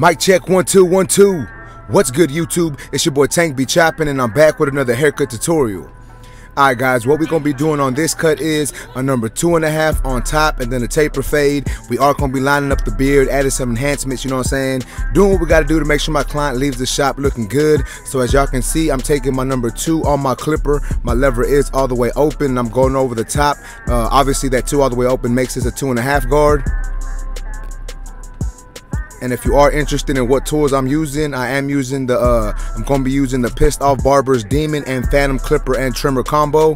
Mic check one two one two. What's good YouTube? It's your boy Tank Be Choppin and I'm back with another haircut tutorial. Alright guys, what we're gonna be doing on this cut is a number two and a half on top and then a taper fade. We are gonna be lining up the beard, adding some enhancements, you know what I'm saying? Doing what we gotta do to make sure my client leaves the shop looking good. So as y'all can see, I'm taking my number two on my clipper. My lever is all the way open and I'm going over the top. Uh, obviously that two all the way open makes this a two and a half guard. And if you are interested in what tools I'm using, I am using the, uh, I'm going to be using the Pissed Off Barbers Demon and Phantom Clipper and Trimmer combo.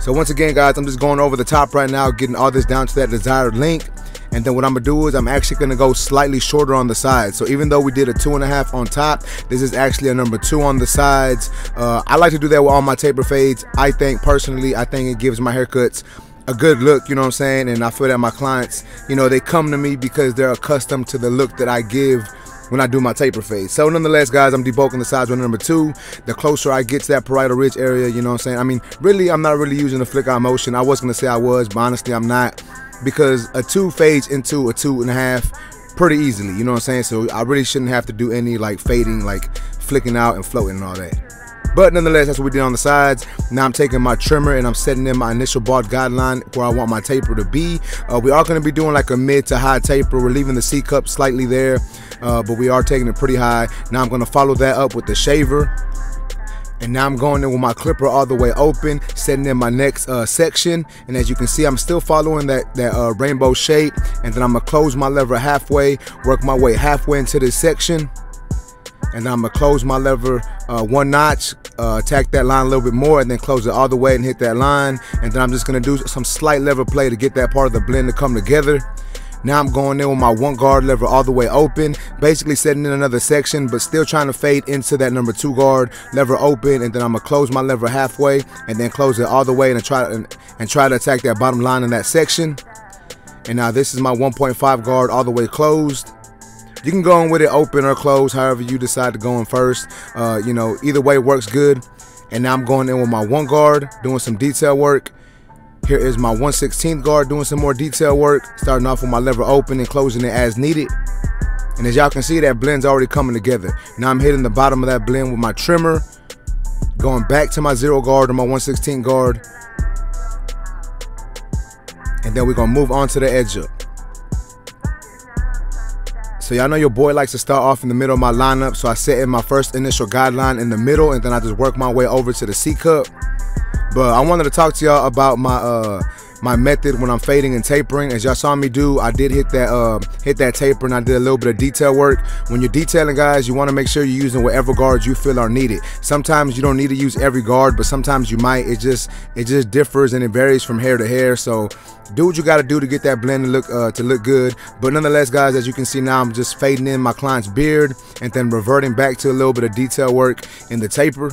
So once again, guys, I'm just going over the top right now, getting all this down to that desired length. And then what I'm gonna do is I'm actually gonna go slightly shorter on the sides. So even though we did a two and a half on top, this is actually a number two on the sides. Uh, I like to do that with all my taper fades. I think personally, I think it gives my haircuts a good look, you know what I'm saying? And I feel that my clients, you know, they come to me because they're accustomed to the look that I give when I do my taper fade. So nonetheless, guys, I'm debulking the sides with number two. The closer I get to that parietal ridge area, you know what I'm saying? I mean, really, I'm not really using the flick eye motion. I was gonna say I was, but honestly, I'm not because a two fades into a two and a half pretty easily, you know what I'm saying? So I really shouldn't have to do any like fading, like flicking out and floating and all that. But nonetheless, that's what we did on the sides. Now I'm taking my trimmer and I'm setting in my initial bald guideline where I want my taper to be. Uh, we are going to be doing like a mid to high taper. We're leaving the C cup slightly there, uh, but we are taking it pretty high. Now I'm going to follow that up with the shaver. And now I'm going in with my clipper all the way open, setting in my next uh, section. And as you can see, I'm still following that, that uh, rainbow shape. And then I'm gonna close my lever halfway, work my way halfway into this section and I'm gonna close my lever uh, one notch, uh, attack that line a little bit more, and then close it all the way and hit that line. And then I'm just gonna do some slight lever play to get that part of the blend to come together. Now I'm going in with my one guard lever all the way open, basically setting in another section, but still trying to fade into that number two guard lever open, and then I'm gonna close my lever halfway, and then close it all the way and try and, and try to attack that bottom line in that section. And now this is my 1.5 guard all the way closed. You can go in with it open or closed, however you decide to go in first. Uh, you know, either way works good. And now I'm going in with my one guard, doing some detail work. Here is my 116th guard doing some more detail work, starting off with my lever open and closing it as needed. And as y'all can see, that blend's already coming together. Now I'm hitting the bottom of that blend with my trimmer, going back to my zero guard or my 116 guard. And then we're gonna move on to the edge up. So y'all know your boy likes to start off in the middle of my lineup. So I set in my first initial guideline in the middle and then I just work my way over to the C cup. But I wanted to talk to y'all about my uh my method when I'm fading and tapering. As y'all saw me do, I did hit that uh, hit that taper and I did a little bit of detail work. When you're detailing guys, you want to make sure you're using whatever guards you feel are needed. Sometimes you don't need to use every guard, but sometimes you might. It just it just differs and it varies from hair to hair. So do what you got to do to get that blend to look uh, to look good. But nonetheless, guys, as you can see now, I'm just fading in my client's beard and then reverting back to a little bit of detail work in the taper.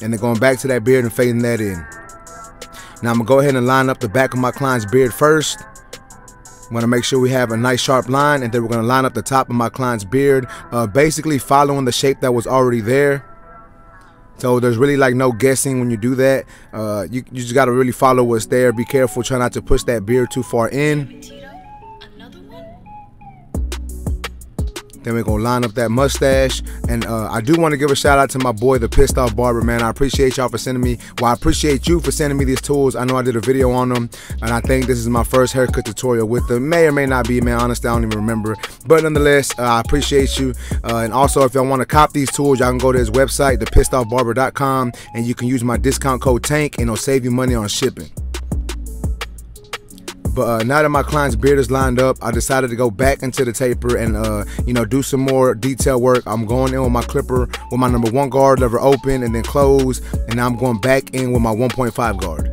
And then going back to that beard and fading that in. Now I'm gonna go ahead and line up the back of my client's beard first. I'm gonna make sure we have a nice sharp line and then we're gonna line up the top of my client's beard, uh, basically following the shape that was already there. So there's really like no guessing when you do that. Uh, you, you just gotta really follow what's there. Be careful, try not to push that beard too far in. Then we're gonna line up that mustache. And uh, I do want to give a shout out to my boy, the Pissed Off Barber, man. I appreciate y'all for sending me, well, I appreciate you for sending me these tools. I know I did a video on them, and I think this is my first haircut tutorial with them. May or may not be, man. Honestly, I don't even remember. But nonetheless, uh, I appreciate you. Uh, and also, if y'all want to cop these tools, y'all can go to his website, thepissedoffbarber.com, and you can use my discount code TANK, and it'll save you money on shipping. But uh, now that my client's beard is lined up, I decided to go back into the taper and uh, you know do some more detail work. I'm going in with my clipper with my number one guard lever open and then close, and I'm going back in with my 1.5 guard.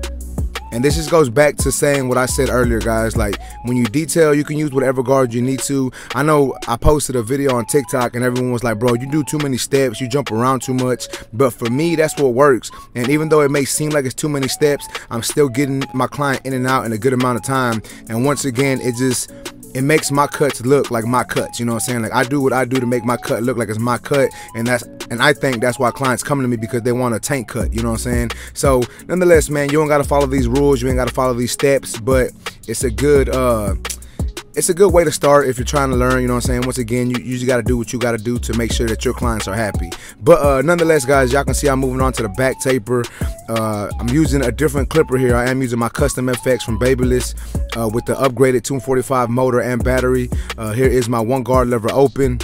And this just goes back to saying what I said earlier, guys. Like when you detail, you can use whatever guard you need to. I know I posted a video on TikTok and everyone was like, bro, you do too many steps, you jump around too much. But for me, that's what works. And even though it may seem like it's too many steps, I'm still getting my client in and out in a good amount of time. And once again, it just it makes my cuts look like my cuts. You know what I'm saying? Like I do what I do to make my cut look like it's my cut, and that's and I think that's why clients come to me because they want a tank cut. You know what I'm saying? So nonetheless, man, you don't gotta follow these rules. You ain't gotta follow these steps, but it's a good uh it's a good way to start if you're trying to learn. You know what I'm saying? Once again, you, just got to do what you got to do to make sure that your clients are happy. But uh, nonetheless, guys, y'all can see I'm moving on to the back taper. Uh, I'm using a different clipper here. I am using my custom FX from Babyliss uh, with the upgraded 245 motor and battery. Uh, here is my one guard lever open.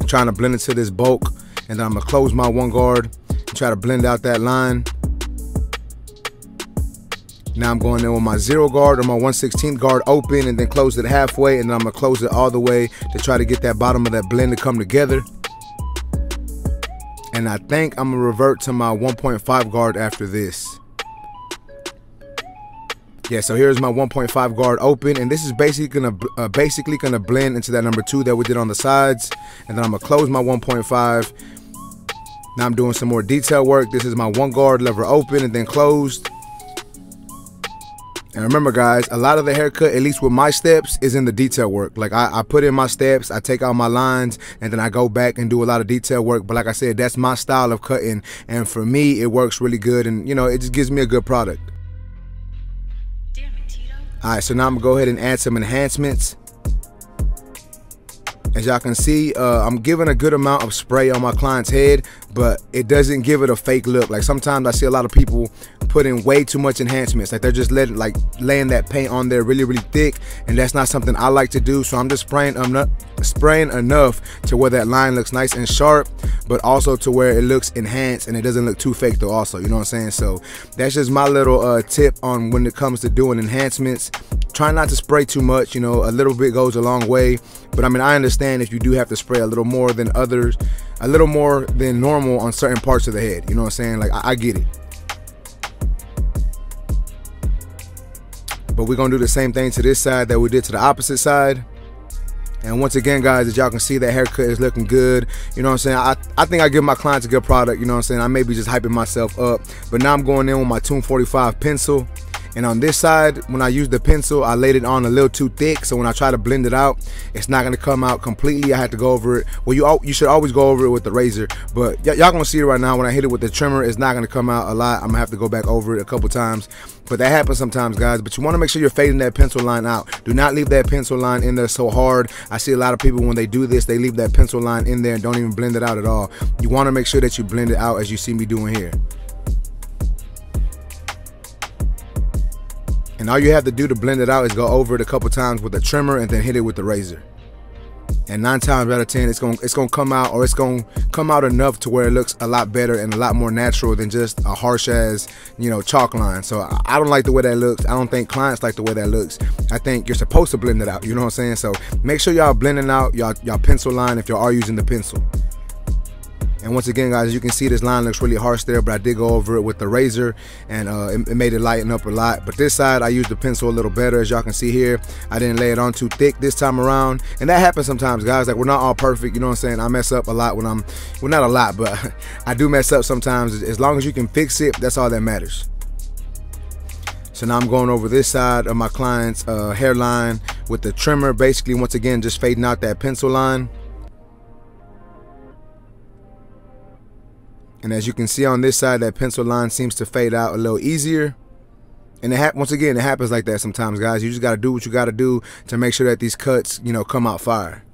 I'm trying to blend into this bulk, and then I'm gonna close my one guard and try to blend out that line. Now I'm going in with my zero guard or my 116th guard open and then close it halfway and then I'm gonna close it all the way to try to get that bottom of that blend to come together. And I think I'm gonna revert to my 1.5 guard after this. Yeah, so here's my 1.5 guard open, and this is basically gonna uh, basically gonna blend into that number two that we did on the sides, and then I'm gonna close my 1.5. Now I'm doing some more detail work. This is my one guard lever open and then closed. And remember, guys, a lot of the haircut, at least with my steps, is in the detail work. Like I, I, put in my steps, I take out my lines, and then I go back and do a lot of detail work. But like I said, that's my style of cutting, and for me, it works really good, and you know, it just gives me a good product. All right, so now I'm gonna go ahead and add some enhancements. As y'all can see, uh, I'm giving a good amount of spray on my client's head, but it doesn't give it a fake look. Like sometimes I see a lot of people putting way too much enhancements. Like they're just letting like laying that paint on there really, really thick, and that's not something I like to do. So I'm just spraying I'm not spraying enough to where that line looks nice and sharp, but also to where it looks enhanced and it doesn't look too fake though. Also, you know what I'm saying? So that's just my little uh, tip on when it comes to doing enhancements. Try not to spray too much. You know, a little bit goes a long way. But I mean, I understand if you do have to spray a little more than others, a little more than normal on certain parts of the head. You know what I'm saying? Like, I, I get it. But we're gonna do the same thing to this side that we did to the opposite side. And once again, guys, as y'all can see, that haircut is looking good. You know what I'm saying? I, I think I give my clients a good product. You know what I'm saying? I may be just hyping myself up. But now I'm going in with my Tomb 45 pencil. And on this side, when I use the pencil, I laid it on a little too thick. So when I try to blend it out, it's not gonna come out completely. I had to go over it. Well, you you should always go over it with the razor. But y'all gonna see it right now. When I hit it with the trimmer, it's not gonna come out a lot. I'm gonna have to go back over it a couple times. But that happens sometimes, guys. But you wanna make sure you're fading that pencil line out. Do not leave that pencil line in there so hard. I see a lot of people when they do this, they leave that pencil line in there and don't even blend it out at all. You wanna make sure that you blend it out as you see me doing here. And all you have to do to blend it out is go over it a couple times with a trimmer and then hit it with the razor. And nine times out of ten, it's gonna it's gonna come out or it's gonna come out enough to where it looks a lot better and a lot more natural than just a harsh as you know chalk line. So I don't like the way that looks. I don't think clients like the way that looks. I think you're supposed to blend it out. You know what I'm saying? So make sure y'all blending out y'all y'all pencil line if y'all are using the pencil. And once again, guys, you can see this line looks really harsh there, but I did go over it with the razor and uh, it, it, made it lighten up a lot. But this side, I used the pencil a little better, as y'all can see here. I didn't lay it on too thick this time around. And that happens sometimes, guys. Like, we're not all perfect, you know what I'm saying? I mess up a lot when I'm, well, not a lot, but I do mess up sometimes. As long as you can fix it, that's all that matters. So now I'm going over this side of my client's uh, hairline with the trimmer, basically, once again, just fading out that pencil line. And as you can see on this side, that pencil line seems to fade out a little easier. And it once again, it happens like that sometimes, guys. You just got to do what you got to do to make sure that these cuts, you know, come out fire.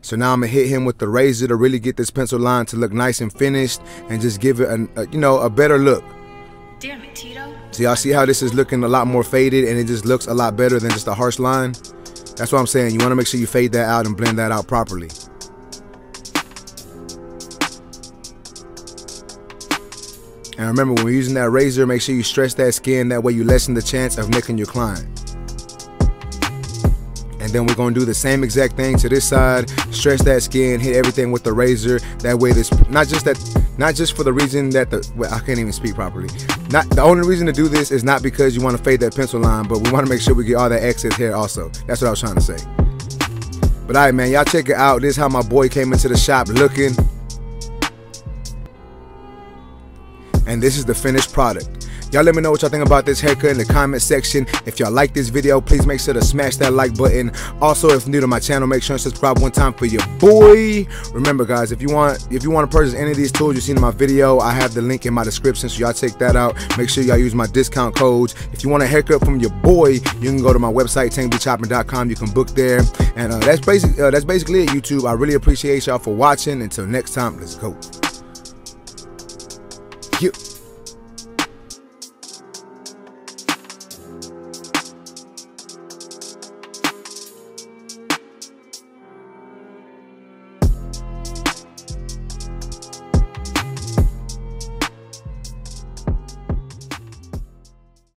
So now I'm gonna hit him with the razor to really get this pencil line to look nice and finished, and just give it a, a you know a better look. Damn it, Tito. So y'all see how this is looking a lot more faded, and it just looks a lot better than just a harsh line. That's what I'm saying. You want to make sure you fade that out and blend that out properly. And remember, when you're using that razor, make sure you stretch that skin. That way you lessen the chance of nicking your client. And then we're gonna do the same exact thing to this side. Stretch that skin, hit everything with the razor. That way, this not just that, not just for the reason that the well, I can't even speak properly. Not the only reason to do this is not because you want to fade that pencil line, but we want to make sure we get all that excess hair also. That's what I was trying to say. But all right, man, y'all check it out. This is how my boy came into the shop looking. And this is the finished product. Y'all let me know what y'all think about this haircut in the comment section. If y'all like this video, please make sure to smash that like button. Also, if new to my channel, make sure to subscribe one time for your boy. Remember, guys, if you want if you want to purchase any of these tools you've seen in my video, I have the link in my description, so y'all check that out. Make sure y'all use my discount codes. If you want a haircut from your boy, you can go to my website, tankbechoppin.com. You can book there, and uh, that's basically uh, that's basically it. YouTube. I really appreciate y'all for watching. Until next time, let's go. You.